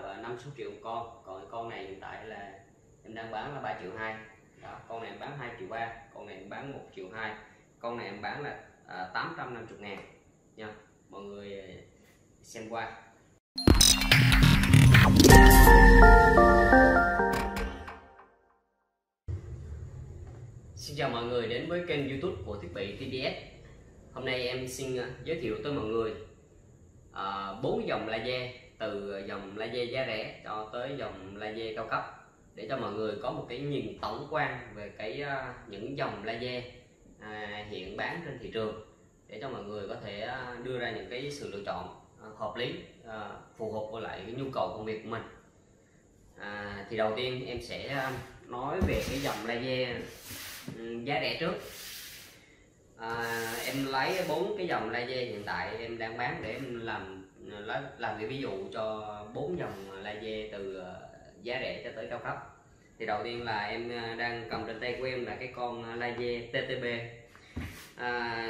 và 5 6 triệu một con còn cái con này hiện tại là em đang bán là 3 triệu 2 đó con này em bán 2 triệu 3 con này em bán 1 triệu 2 con này em bán là à, 850 ngàn nha. Mọi người à, xem qua. Xin chào mọi người đến với kênh youtube của thiết bị TBS Hôm nay em xin à, giới thiệu tới mọi người à, bốn dòng laser từ dòng laser giá rẻ cho tới dòng laser cao cấp để cho mọi người có một cái nhìn tổng quan về cái à, những dòng laser à, hiện bán trên thị trường để cho mọi người có thể à, đưa ra những cái sự lựa chọn à, hợp lý à, phù hợp với lại cái nhu cầu công việc của mình. À, thì đầu tiên em sẽ nói về cái dòng laser ừ, giá rẻ trước. À, em lấy bốn cái dòng laser hiện tại em đang bán để em làm làm cái ví dụ cho bốn dòng laser từ ờ, giá rẻ cho tới cao cấp. Thì đầu tiên là em ờ, đang cầm trên tay của em là cái con laser TTB à,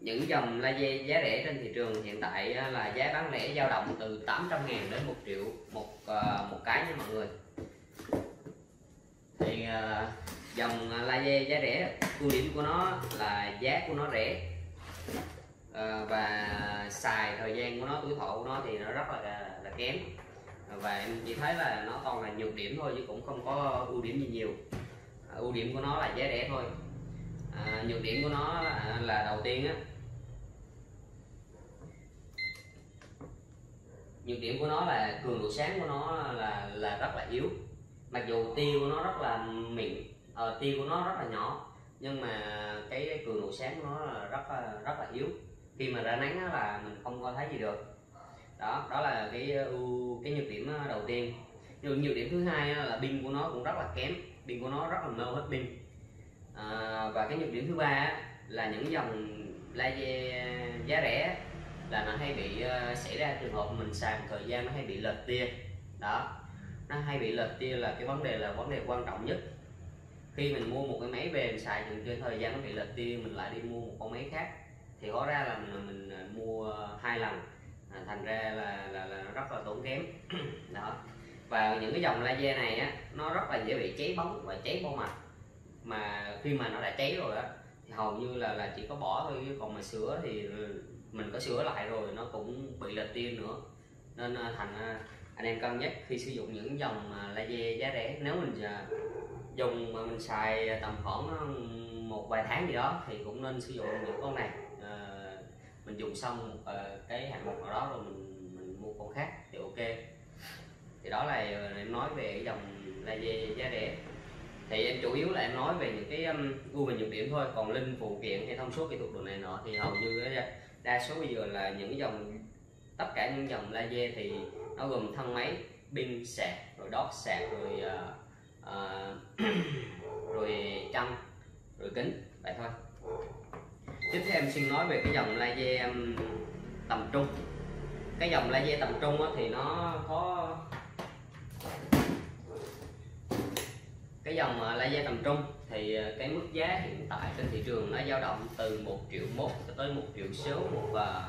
những dòng laser giá rẻ trên thị trường hiện tại ờ, là giá bán lẻ dao động từ 800 ngàn đến 1 triệu một một cái nha mọi người. Thì dòng laser giá rẻ ưu điểm của nó là giá của nó rẻ. Ờ, và xài thời gian của nó tuổi thọ của nó thì nó rất là là kém. Và em chỉ thấy là nó toàn là nhược điểm thôi chứ cũng không có ưu điểm gì nhiều. À, ưu điểm của nó là giá rẻ thôi. À, nhược điểm của nó là, là đầu tiên á. Nhược điểm của nó là cường độ sáng của nó là là rất là yếu. Mặc dù tiêu của nó rất là mịn à, tiêu của nó rất là nhỏ nhưng mà cái cường độ sáng của nó là rất là rất là yếu khi mà ra nắng là mình không có thấy gì được. Đó đó là cái ờ, ưu cái nhược điểm ờ, đầu tiên. Nhưng nhược điểm thứ hai là pin của nó cũng rất là kém pin của nó rất là lâu hết pin. À, và cái nhược điểm thứ ba là những dòng laser giá rẻ là nó hay bị ờ, xảy ra trường hợp mình xài một thời gian nó hay bị lệch tia. Đó nó hay bị lệch tia là cái vấn đề là vấn đề quan trọng nhất. Khi mình mua một cái máy về mình xài chừng trên thời gian nó bị lệch tia mình lại đi mua một con máy khác thì hóa ra là mình, mình à, mua hai lần à, thành ra là, là, là rất là tốn kém. Đó. Và những cái dòng laser này á nó rất là dễ bị cháy bóng và cháy bao mặt mà khi mà nó đã cháy rồi á thì hầu như là là chỉ có bỏ thôi chứ còn mà sửa thì ừ, mình có sửa lại rồi nó cũng bị lệch tiêu nữa. Nên à, thành anh em cân nhắc khi sử dụng những dòng à, laser giá rẻ. Nếu mình à, dùng mà mình xài tầm khoảng à, một vài tháng gì đó thì cũng nên sử dụng những con này. À, mình dùng xong một cái hạng mục nào đó rồi mình mình mua con khác thì ok. Thì đó là em nói về cái dòng laser giá rẻ. Thì em chủ yếu là em nói về những cái um, ưu và nhược điểm thôi. Còn linh phụ kiện hay thông số kỹ thuật đồ này nọ thì hầu như đa số bây giờ là những dòng tất cả những dòng laser thì nó gồm thân máy pin sạc rồi đốt sạc rồi uh, uh, rồi chân rồi kính vậy thôi. Tiếp theo em xin nói về cái dòng laser tầm trung. Cái dòng laser tầm trung thì nó có cái dòng ờ, laser tầm trung thì cái mức giá hiện tại trên thị trường nó dao động từ 1 triệu mốt tới 1 triệu số một và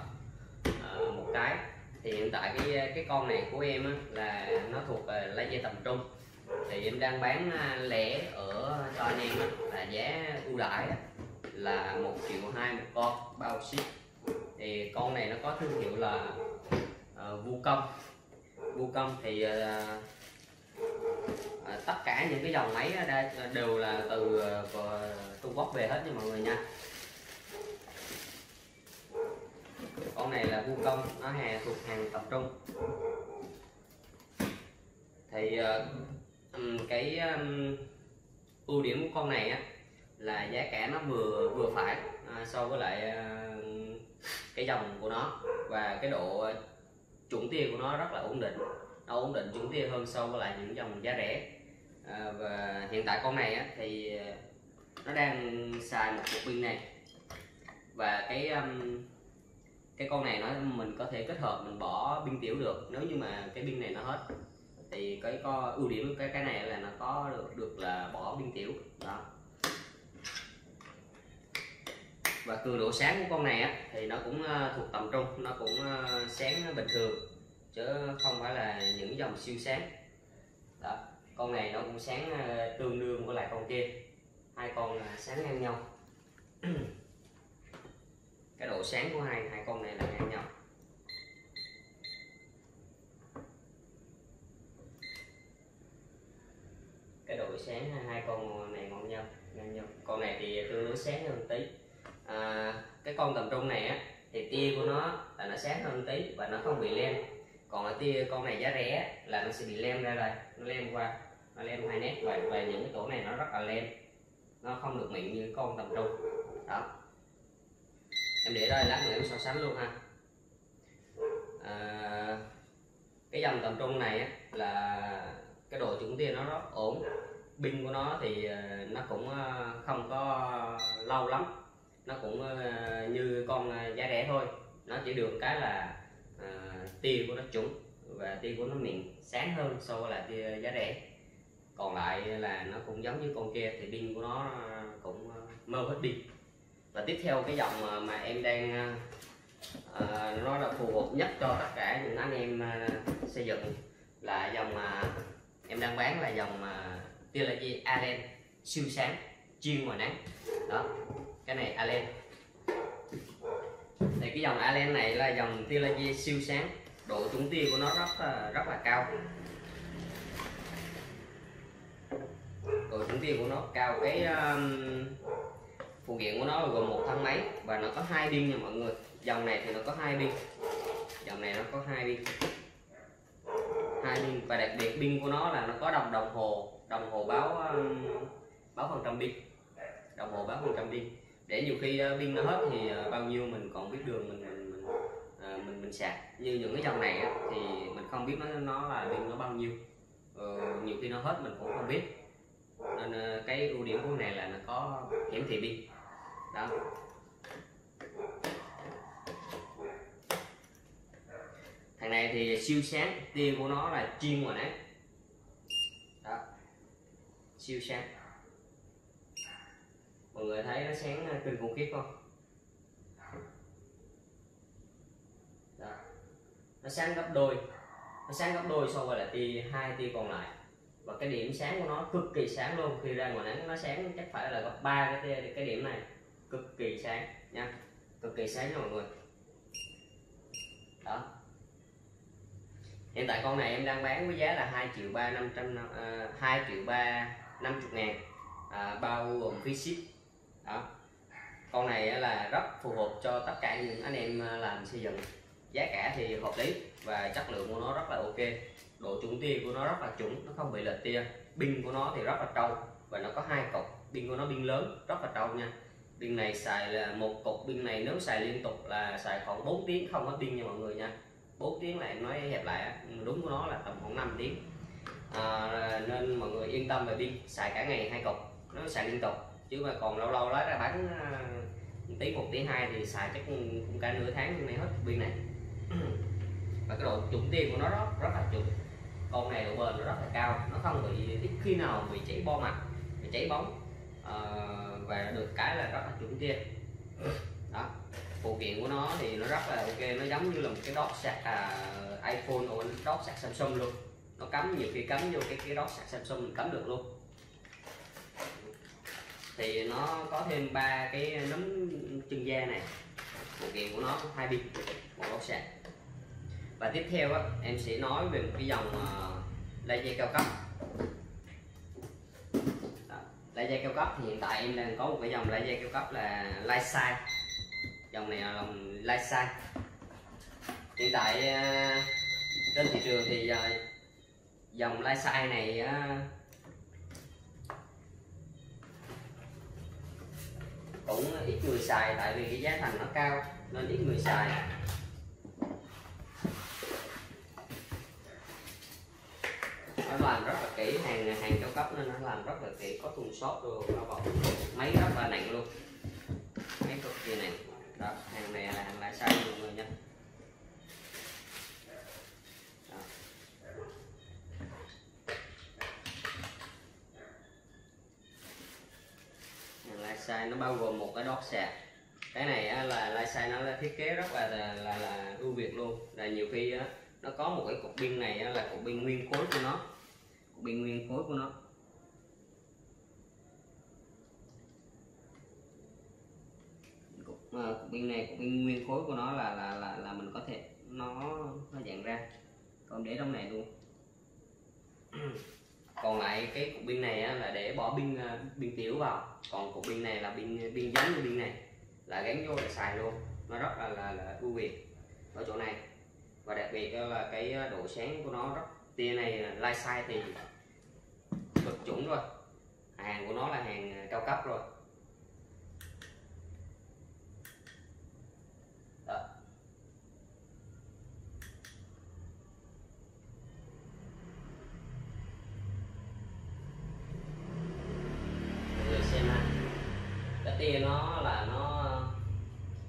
uh, một cái thì hiện tại cái cái con này của em á, là nó thuộc ờ, laser tầm trung. Thì em đang bán ờ, lẻ ở cho anh em là giá ưu đãi là một triệu hai một con bao ship. Thì con này nó có thương hiệu là ờ, uh, vu công vu công thì uh, uh, tất cả những cái dòng máy đây đều là từ uh, Trung Quốc về hết nha mọi người nha con này là vu công nó hè thuộc hàng tập trung. Thì uh, cái um, ưu điểm của con này á là giá cả nó vừa vừa phải uh, so với lại uh, cái dòng của nó. Và cái độ chuẩn tia của nó rất là ổn định nó ổn định chuẩn tia hơn so với lại những dòng giá rẻ. À, và hiện tại con này á, thì ờ, nó đang xài một cục pin này. Và cái um, cái con này nó mình có thể kết hợp mình bỏ pin tiểu được nếu như mà cái pin này nó hết. Thì cái có ưu điểm cái cái này là nó có được được là bỏ pin tiểu. Đó. Và cường độ sáng của con này á, thì nó cũng ờ, thuộc tầm trung nó cũng ờ, sáng bình thường chứ không phải là những dòng siêu sáng. Đó. Con này nó cũng sáng ờ, tương đương với lại con kia. Hai con sáng ngang nhau. cái độ sáng của hai hai con này là ngang nhau. Cái độ sáng hai con này ngon nhau ngang nhau. Con này thì tương đối sáng hơn tí. À, cái con tầm trung này á thì tia của nó là nó sáng hơn tí và nó không bị lem. Còn ở tia con này giá rẻ là nó sẽ bị lem ra đây nó lem qua nó lem hai nét và, và những cái chỗ này nó rất là lem. Nó không được mịn như con tầm trung. Đó em để đây lát nữa em so sánh luôn ha. À, cái dòng tầm trung này á, là cái độ chuẩn tia nó rất ổn. Pin của nó thì à, nó cũng à, không có lâu lắm. Nó cũng à, như con giá rẻ thôi. Nó chỉ được cái là à, tia của nó chuẩn và tia của nó miệng sáng hơn so với là tia giá rẻ. Còn lại là nó cũng giống như con kia thì pin của nó cũng mơ hết pin và tiếp theo cái dòng mà, mà em đang à, à nó là phù hợp nhất cho tất cả những anh em à, xây dựng là dòng mà em đang bán là dòng à, Trilogy Allen siêu sáng chuyên ngoài nắng. Đó cái này Allen. Thì cái dòng Allen này là dòng Trilogy siêu sáng độ trúng tia của nó rất à, rất là cao. Độ trúng tia của nó cao cái um, phụ kiện của nó gồm một thân máy và nó có hai pin nha mọi người. Dòng này thì nó có hai pin. Dòng này nó có hai pin. Hai pin. Và đặc biệt pin của nó là nó có đồng đồng hồ đồng hồ báo um, báo phần trăm pin. Đồng hồ báo phần trăm pin. Để nhiều khi uh, pin nó hết thì uh, bao nhiêu mình còn biết đường mình mình mình, uh, mình, mình sạc. Như những cái dòng này á, thì mình không biết nó nó là pin nó bao nhiêu. Ừ, nhiều khi nó hết mình cũng không biết. Nên uh, cái ưu điểm của này là nó có hiển thị pin đó. Thằng này thì siêu sáng, tia của nó là chuyên ngoài nắng đó. Siêu sáng. Mọi người thấy nó sáng ờ, kinh khủng khiếp không? Đó. nó sáng gấp đôi. Nó sáng gấp đôi so với là tia hai, tia còn lại. Và cái điểm sáng của nó cực kỳ sáng luôn. Khi ra ngoài nắng, nó sáng chắc phải là gấp ba cái cái điểm này cực kỳ sáng nha cực kỳ sáng nha mọi người. Đó. Hiện tại con này em đang bán với giá là 2 triệu ba năm trăm à, hai triệu ba năm chục ngàn à, bao gồm phí ship. Đó. Con này là rất phù hợp cho tất cả những anh em à, làm xây dựng. Giá cả thì hợp lý và chất lượng của nó rất là ok. Độ chuẩn tia của nó rất là chuẩn nó không bị lệch tia. Pin của nó thì rất là trâu và nó có hai cục pin của nó pin lớn rất là trâu nha pin này xài là một cục pin này nếu xài liên tục là xài khoảng 4 tiếng không có pin nha mọi người nha. 4 tiếng là em nói hẹp lại đúng của nó là tầm khoảng 5 tiếng. À, nên mọi người yên tâm về pin xài cả ngày hai cục nó xài liên tục. Chứ mà còn lâu lâu lấy ra bán à, một tí một tí hai thì xài chắc cũng cả nửa tháng này hết pin này. Và cái độ chuẩn tiền của nó rất rất là chuẩn con này độ bền nó rất là cao nó không bị ít khi nào bị cháy bo mặt bị cháy bóng. À, và được cái là rất là chuẩn kia. Đó phụ kiện của nó thì nó rất là ok nó giống như là một cái dock sạc à, iPhone hoặc dock sạc Samsung luôn. Nó cắm nhiều khi cắm vô cái cái dock sạc Samsung mình cắm được luôn. Thì nó có thêm ba cái nấm chân da này. Phụ kiện của nó hai pin một dock sạc. Và tiếp theo á, em sẽ nói về một cái dòng uh, laser cao cấp laser cao cấp thì hiện tại em đang có một cái dòng laser cao cấp là Lightside dòng này là dòng Lightside hiện tại à, trên thị trường thì à, dòng dòng Lightside này à, cũng ít người xài tại vì cái giá thành nó cao, nên ít người xài. Nó làm rất là kỹ hàng hàng cao cấp nên nó làm rất là kỹ có thùng xốp rồi nó bọc máy rất là nặng luôn. Máy cực kỳ nặng. Đó hàng này là hàng lại sai mọi người nha. Size sai nó bao gồm một cái đót sạc cái này là lai sai nó là thiết kế rất là là là, là ưu việt luôn. Là nhiều khi nó có một cái cục pin này là cục pin nguyên khối của nó cục nguyên khối của nó. Cục, uh, cục pin này cục pin nguyên khối của nó là là là là mình có thể nó nó dạng ra. Còn để trong này luôn. Còn lại cái cục pin này á, là để bỏ pin ờ, pin tiểu vào. Còn cục pin này là pin pin giống như pin này. Là gắn vô để xài luôn. Nó rất là là, là ưu việt ở chỗ này. Và đặc biệt là cái ờ, độ sáng của nó rất tia này light size thì cực chuẩn rồi. Hàng của nó là hàng à, cao cấp rồi. Đó. Mọi người xem ha. Cái tia nó là nó à,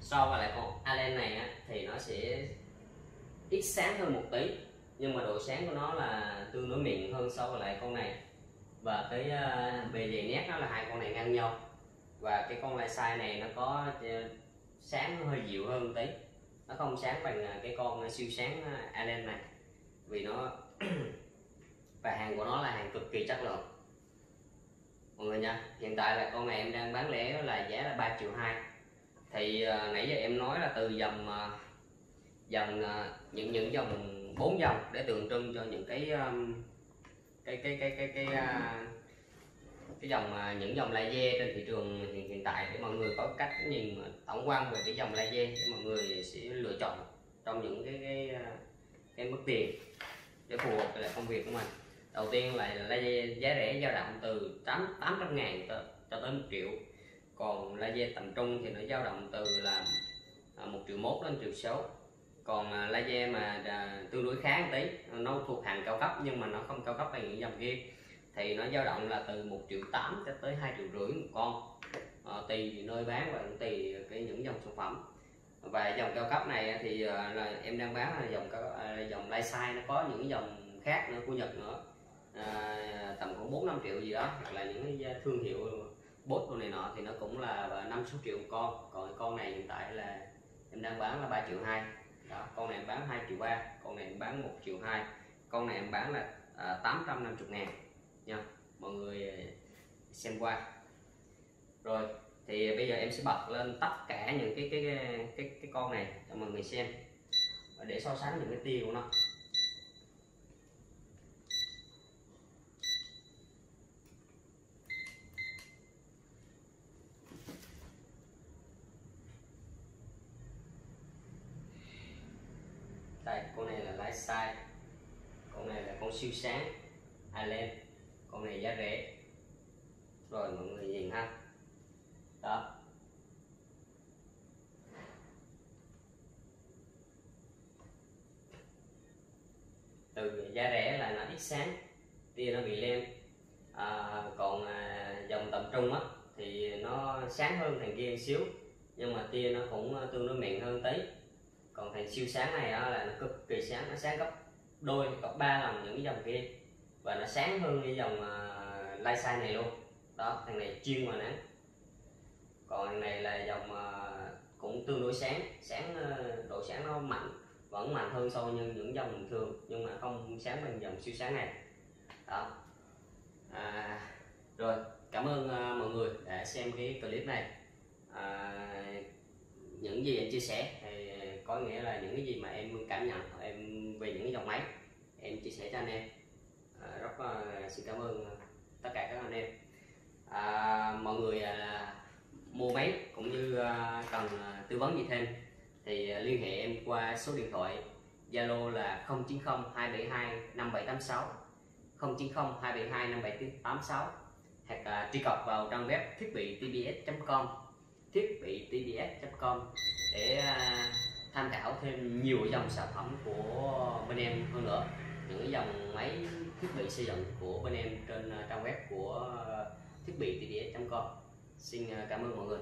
so với lại con Allen này á, thì nó sẽ ít sáng hơn một tí nhưng mà độ sáng của nó là tương đối mịn hơn so với lại con này và cái uh, bề dày nét nó là hai con này ngang nhau. Và cái con lai size này nó có uh, sáng nó hơi dịu hơn tí. Nó không sáng bằng ờ, cái con siêu sáng Allen này. Vì nó và hàng của nó là hàng cực kỳ chất lượng. Mọi người nha hiện tại là con này em đang bán lẻ là giá là 3 triệu hai. Thì uh, nãy giờ em nói là từ dòng uh, dòng uh, những những dòng bốn dòng để tượng trưng cho những cái um, cái cái cái cái cái à, cái dòng à, những dòng laser trên thị trường hiện, hiện tại để mọi người có cách nhìn à, tổng quan về cái dòng laser để mọi người sẽ lựa chọn trong những cái cái cái mức tiền để phù hợp với lại công việc của mình. Đầu tiên là laser giá rẻ dao động từ 8 800 ngàn cho cho tới 1 triệu. Còn laser tầm trung thì nó dao động từ là một triệu mốt đến triệu sáu còn à, laser mà tương đối khá một tí nó thuộc hàng cao cấp nhưng mà nó không cao cấp bằng những dòng kia. Thì nó dao động là từ 1 triệu 8 cho tới 2 triệu rưỡi một con. À, tùy nơi bán và tùy cái những dòng sản phẩm. Và dòng cao cấp này thì à, là em đang bán là dòng à, dòng light size nó có những dòng khác nữa của Nhật nữa. À, tầm khoảng 4 5 triệu gì đó hoặc là những cái thương hiệu bốt đồ này nọ thì nó cũng là 5 6 triệu một con. Còn con này hiện tại là em đang bán là 3 triệu 2 đó con này em bán 2 triệu 3 con này em bán 1 triệu 2 con này em bán là à, 850 ngàn nha mọi người à, xem qua. Rồi thì bây giờ em sẽ bật lên tất cả những cái cái cái cái, cái con này cho mọi người xem để so sánh những cái tia của nó. Đây con này là light size con này là con siêu sáng. Island con này giá rẻ. Rồi mọi người nhìn ha. Đó. Từ giá rẻ là nó ít sáng. Tia nó bị lem. À, còn à, dòng tầm trung á thì nó sáng hơn thằng kia một xíu. Nhưng mà tia nó cũng à, tương đối mịn hơn tí còn thằng siêu sáng này á, là nó cực kỳ sáng nó sáng gấp đôi gấp ba lần những cái dòng kia và nó sáng hơn cái dòng à, uh, light size này luôn. Đó thằng này chuyên mà nắng. Còn thằng này là dòng uh, cũng tương đối sáng. Sáng uh, độ sáng nó mạnh vẫn mạnh hơn so với những dòng bình thường nhưng mà không sáng bằng dòng siêu sáng này. Đó. À, rồi cảm ơn uh, mọi người đã xem cái clip này. À, những gì anh chia sẻ thì có nghĩa là những cái gì mà em cảm nhận em về những cái dòng máy em chia sẻ cho anh em. À, rất uh, xin cảm ơn à, tất cả các anh em. À, mọi người à, mua máy cũng như à, cần à, tư vấn gì thêm thì à, liên hệ em qua số điện thoại Zalo là 090 272 5786 090 272 5786 hoặc à, truy cập vào trang web thiết bị tbs.com thiết bị tbs.com để à, tham khảo thêm nhiều dòng sản phẩm của bên em hơn nữa. Những dòng máy thiết bị xây dựng của bên em trên à, trang web của à, thiết bị tds.com xin à, cảm ơn mọi người.